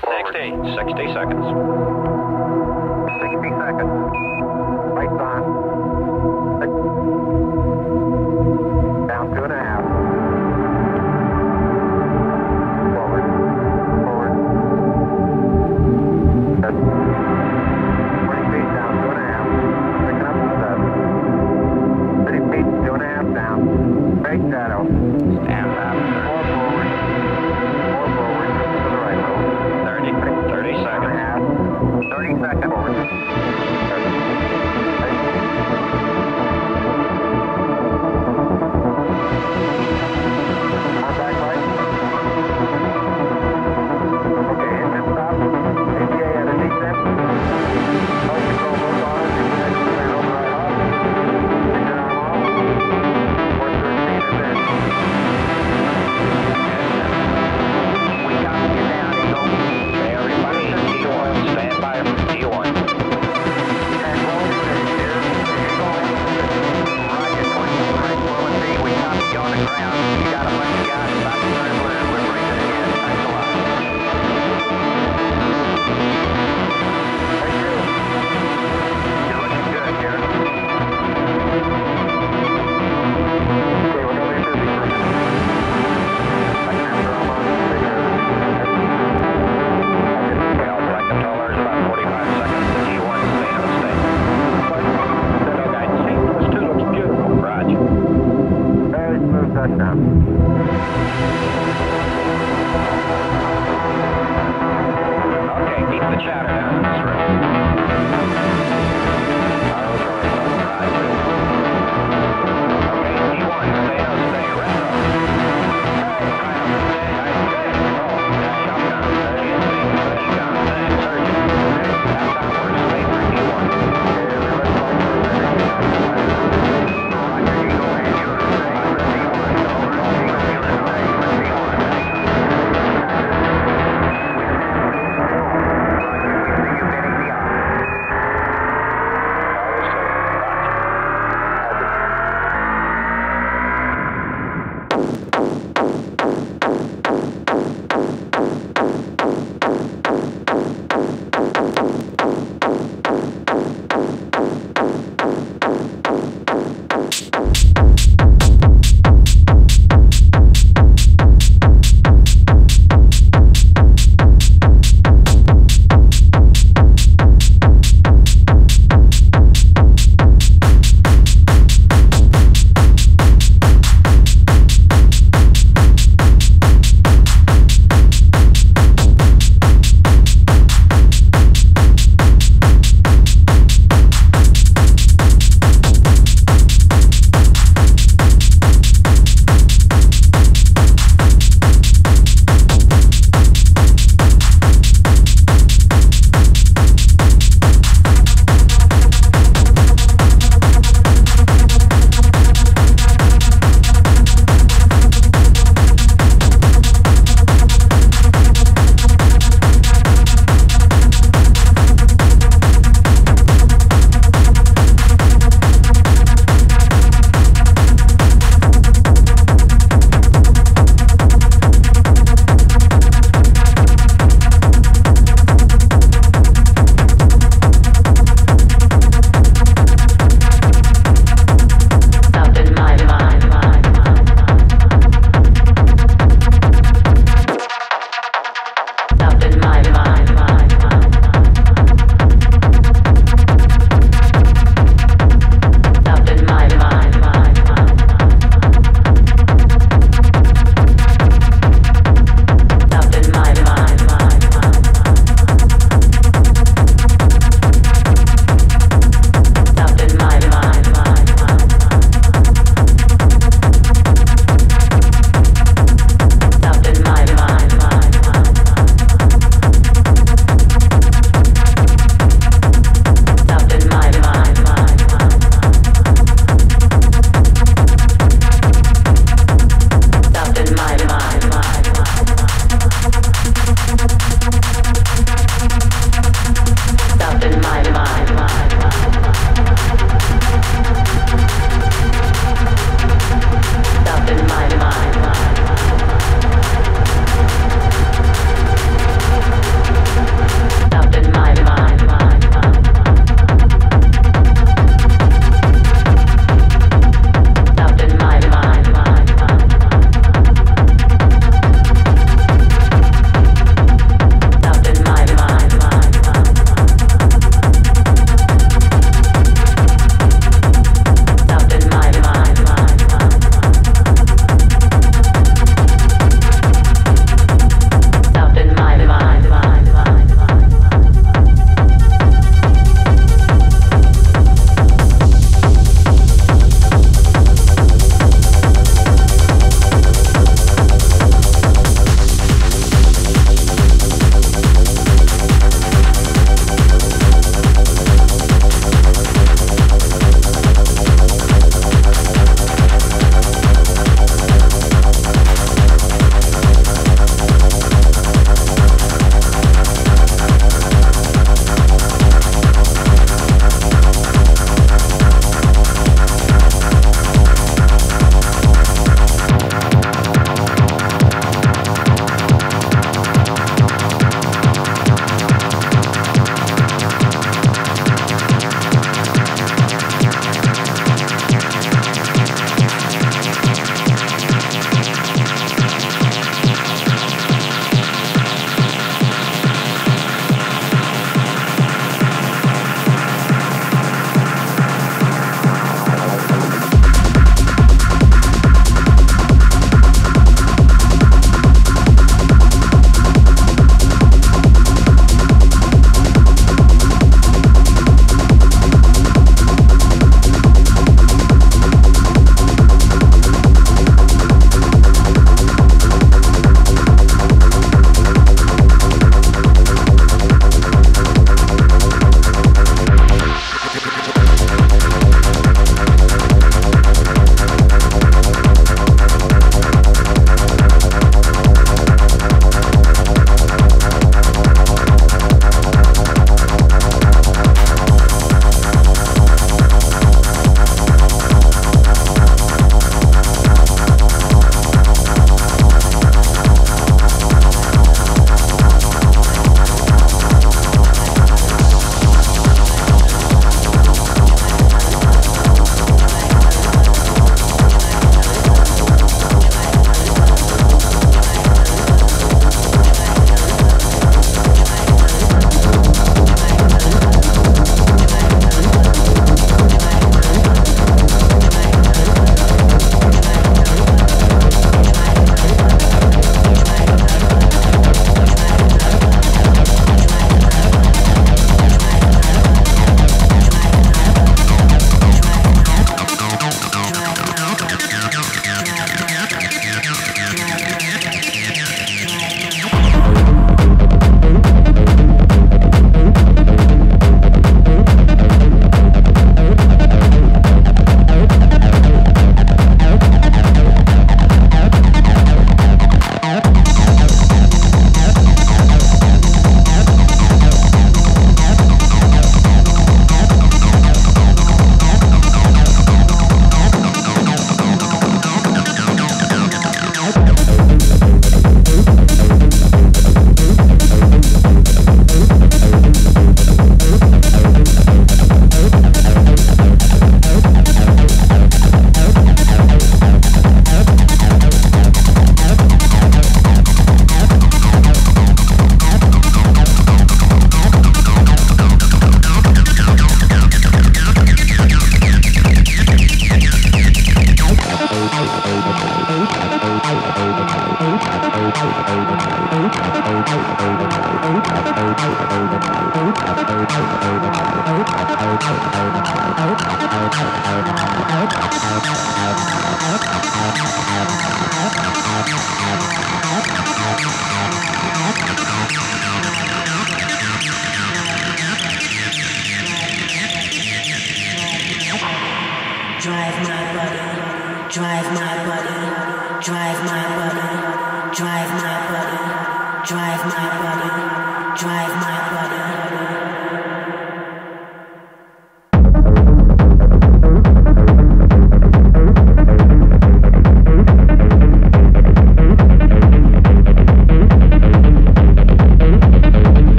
Forward. 60, 60 seconds. 60 seconds. Lights on.